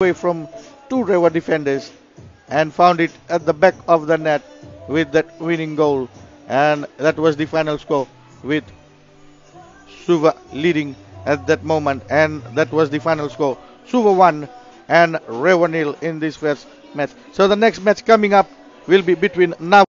away from two Rewa defenders and found it at the back of the net with that winning goal. And that was the final score with Suva leading at that moment. And that was the final score. Suva won and Rewa nil in this first match. So the next match coming up will be between Nav